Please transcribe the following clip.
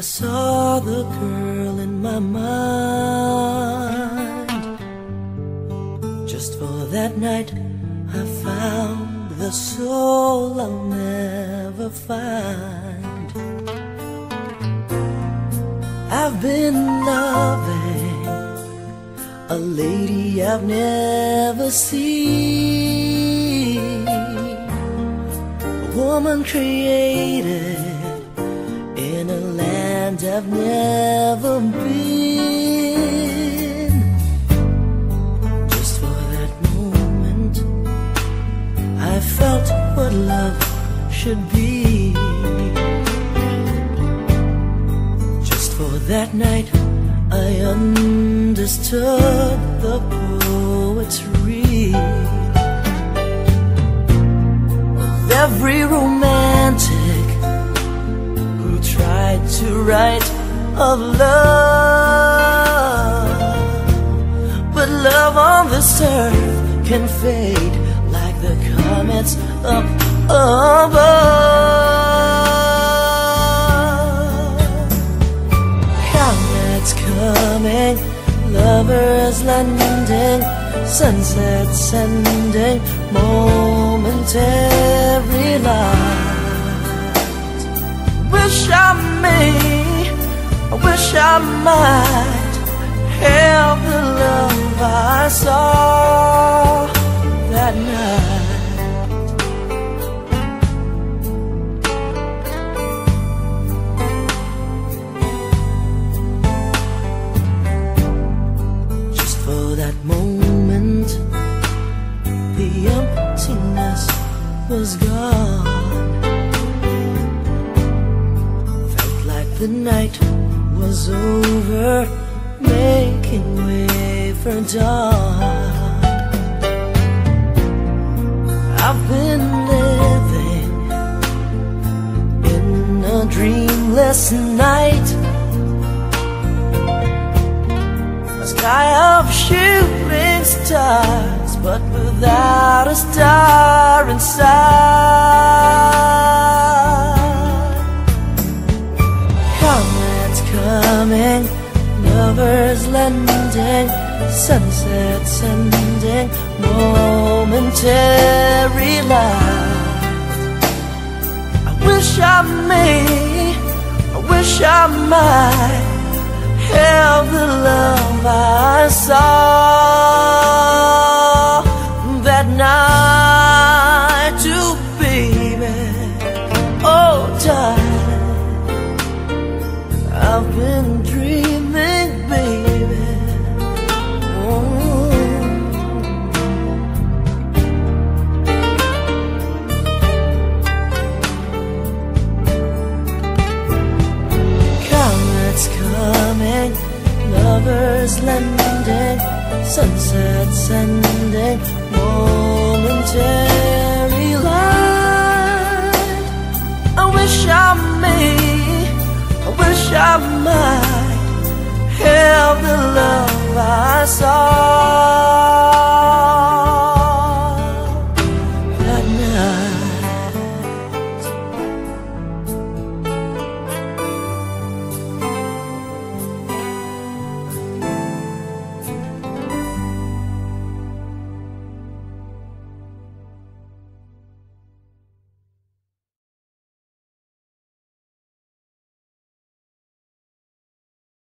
saw the girl in my mind. Just for that night, I found the soul I'll never find. I've been loving a lady I've never seen, a woman created in a land I've never been. Just for that moment, I felt what love should be. Just for that night, I understood the to write of love. But love on this earth can fade like the comets up above. Comets coming, lovers landing, sunset sending, momentary I may, I wish I might have the love I saw that night. Just for that moment, the emptiness was gone. The night was over, making way for dawn. I've been living in a dreamless night. A sky of shooting stars, but without a star inside. Coming, lovers lending, sunset sending, momentary light. I wish I may, I wish I might have the love I saw lovers sunset sending, momentary light. I wish I may, I wish I might have the love I saw